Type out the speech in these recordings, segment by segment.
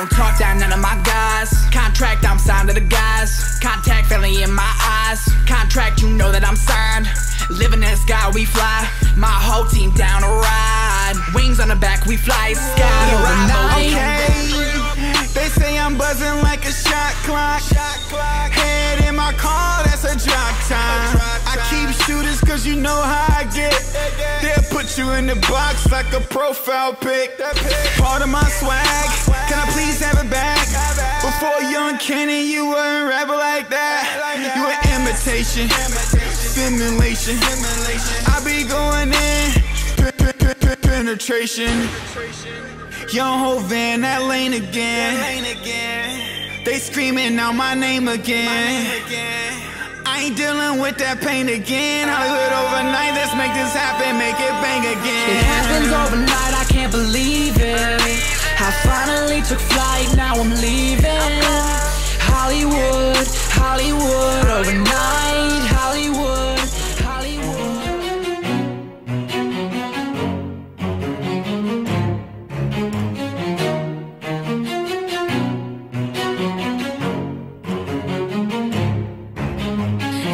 don't talk down none of my guys. Contract, I'm signed to the guys. Contact family in my eyes. Contract, you know that I'm signed. Living in the sky, we fly. My whole team down to ride. Wings on the back, we fly sky overnight. Okay, they say I'm buzzing like a shot clock. Head in my car, that's a drop time. I keep shooters cause you know how I get. They'll put you in the box like a profile pic. Part of my swag, please have it back? Before young Kenny, you weren't rapper like that. You an imitation, simulation. I be going in, pe- pe- pe- pe- penetration. Young Hov in that lane again. They screaming out my name again. I ain't dealing with that pain again. Hollywood overnight, let's make this happen, make it bang again. It happens overnight, I can't believe it. I finally took flight, now I'm leaving. Hollywood, Hollywood, overnight, Hollywood, Hollywood.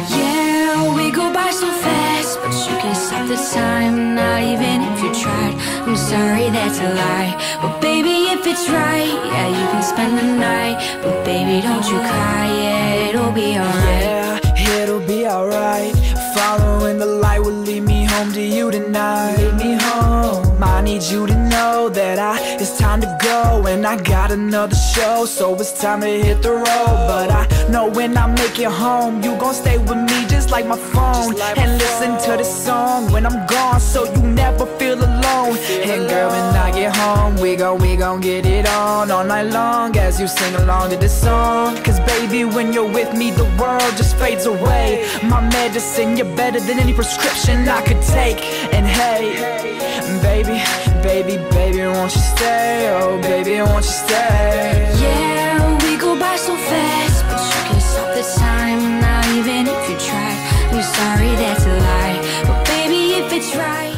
Yeah, we go by so fast, but you can't stop the time. Not even sorry, that's a lie. But baby, if it's right, yeah, you can spend the night. But baby, don't you cry, yeah, it'll be alright. Yeah, it'll be alright. Following the light will lead me home to you tonight. Lead me home. I need you to know that I it's time to go and I got another show, so it's time to hit the road. But I know when I make it home, you gon' stay with me just like my phone and listen to the song when I'm gone, gon' get it on all night long as you sing along to this song. Cause baby, when you're with me, the world just fades away. My medicine, you're better than any prescription I could take. And hey, baby, baby, baby, won't you stay? Oh, baby, won't you stay? Yeah, we go by so fast, but you can't stop the time. Not even if you try. I'm sorry, that's a lie. But baby, if it's right.